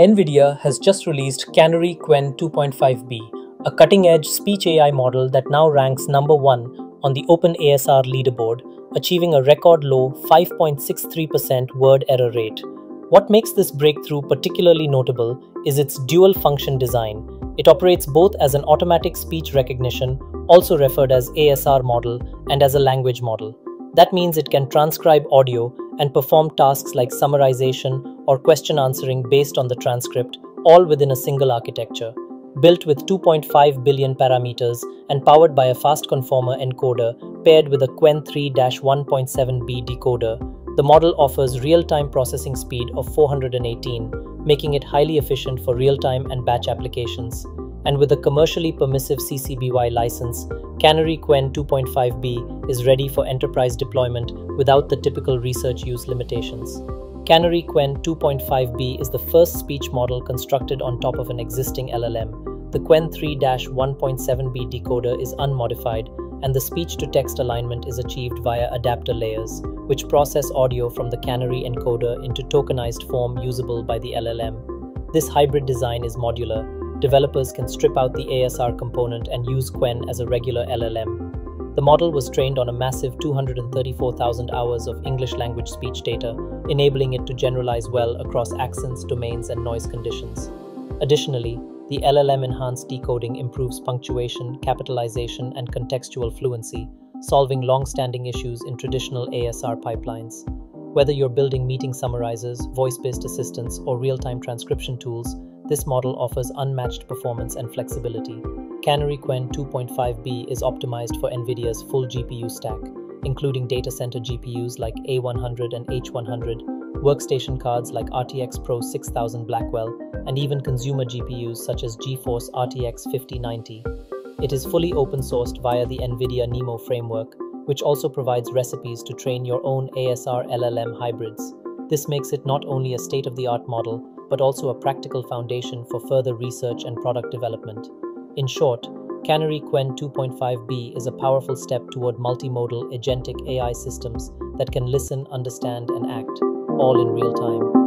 NVIDIA has just released Canary Qwen 2.5b, a cutting edge speech AI model that now ranks number one on the OpenASR leaderboard, achieving a record low 5.63% word error rate. What makes this breakthrough particularly notable is its dual function design. It operates both as an automatic speech recognition, also referred as ASR model, and as a language model. That means it can transcribe audio and perform tasks like summarization or question answering based on the transcript, all within a single architecture. Built with 2.5 billion parameters and powered by a fast conformer encoder paired with a Qwen 3 1.7b decoder, the model offers real time processing speed of 418, making it highly efficient for real time and batch applications and with a commercially permissive CC BY license, Canary Qwen 2.5b is ready for enterprise deployment without the typical research use limitations. Canary Qwen 2.5b is the first speech model constructed on top of an existing LLM. The Qwen 3 1.7b decoder is unmodified, and the speech to text alignment is achieved via adapter layers, which process audio from the Canary encoder into tokenized form usable by the LLM. This hybrid design is modular, developers can strip out the ASR component and use Qwen as a regular LLM. The model was trained on a massive 234,000 hours of English language speech data, enabling it to generalize well across accents, domains, and noise conditions. Additionally, the LLM enhanced decoding improves punctuation, capitalization, and contextual fluency, solving long standing issues in traditional ASR pipelines. Whether you're building meeting summarizers, voice based assistants, or real time transcription tools, this model offers unmatched performance and flexibility. Canary Qwen 2.5b is optimized for NVIDIA's full GPU stack, including data center GPUs like A100 and H100, workstation cards like RTX Pro 6000 Blackwell, and even consumer GPUs such as GeForce RTX 5090. It is fully open sourced via the NVIDIA NeMo framework, which also provides recipes to train your own ASR LLM hybrids. This makes it not only a state of the art model, but also a practical foundation for further research and product development. In short, Canary Qwen 2.5b is a powerful step toward multimodal agentic AI systems that can listen, understand, and act, all in real time.